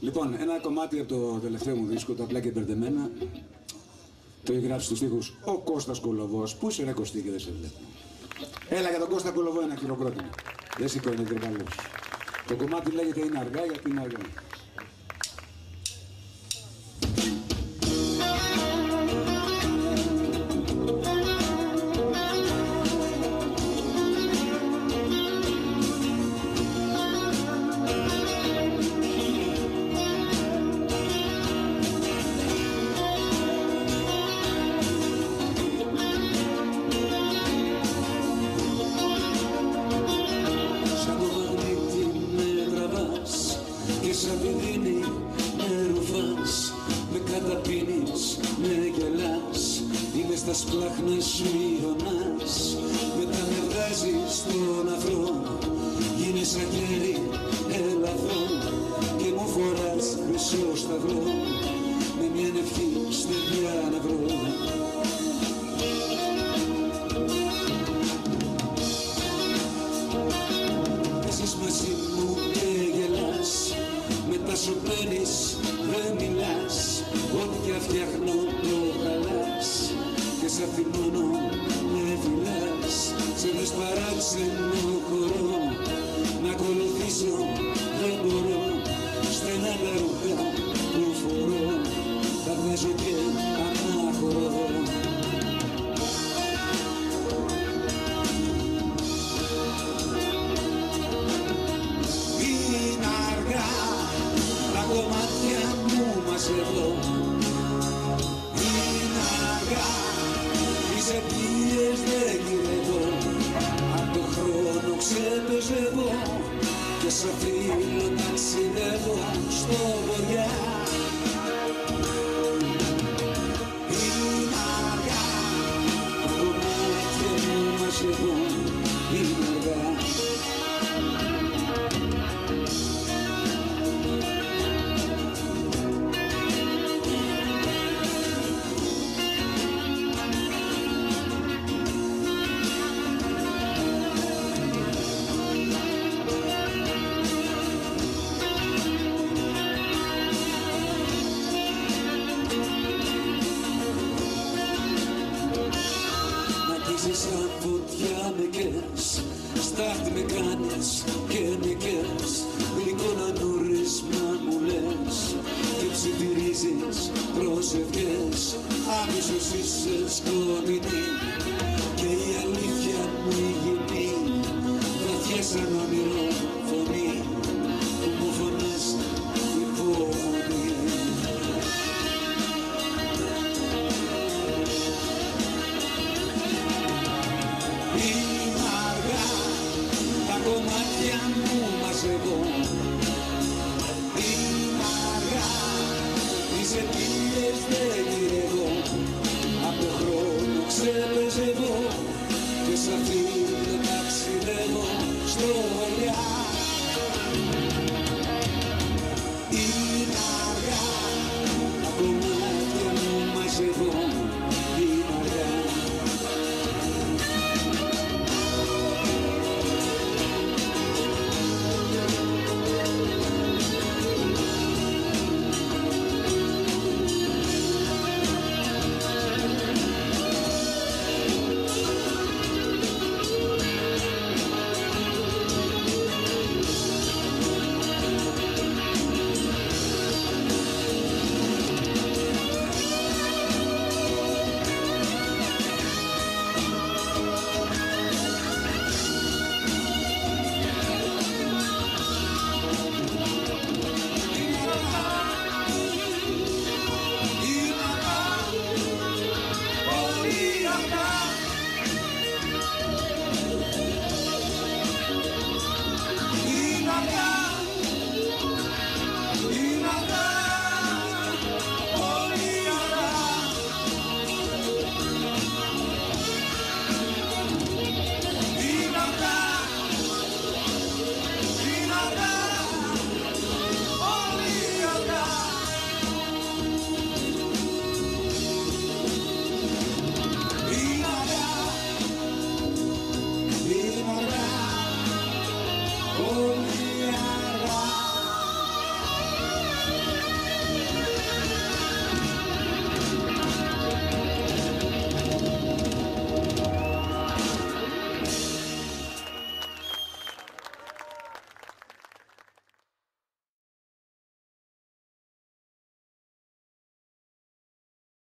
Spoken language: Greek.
Λοιπόν, ένα κομμάτι από το τελευταίο μου δίσκο, το απλά και μπερδεμένα, το έχει γράψει στους στίχους ο Κώστας Κολοβός. Πού είσαι ρε Κωστή και δεν σε βλέπω. Έλα για τον Κώστα Κολοβό ένα χειροκρότημα. Δεν σηκώνει τρεπαλός. Το κομμάτι λέγεται είναι αργά γιατί είναι αργά. Είμαι στα σπλάχνα σου ιονάς μετά με βγάζεις στον αφρό γίνεσαι σαν χέρι ελαφρό και μου φοράς χρυσό σταυρό Και σ' αφημώνω με φυλάς Σε δες παράξενο χορό. Να ακολουθήσω τις αιτίες δεν γυρεύω Απ' το χρόνο ξεπεζεύω και σαν φίλο ταξιδεύω στο βοριά Κοιτάξτε με κάνες και με κέρας Γλυκό να νωρείς να μου λες Και ψιθυρίζεις προσευχές Άμυσος είσαι σκοτεινή Και η αλήθεια μου η γυμνή Βαθιά σαν όνειρο κομμάτια μου μαζεύω